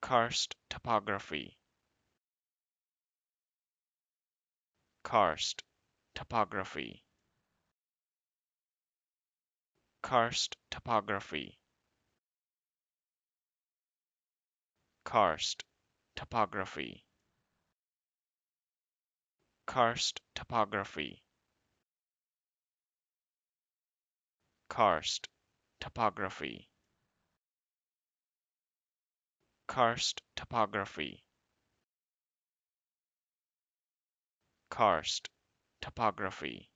Karst topography. Karst topography. Karst topography. Karst topography. Karst topography. Karst topography Karst topography. Karst topography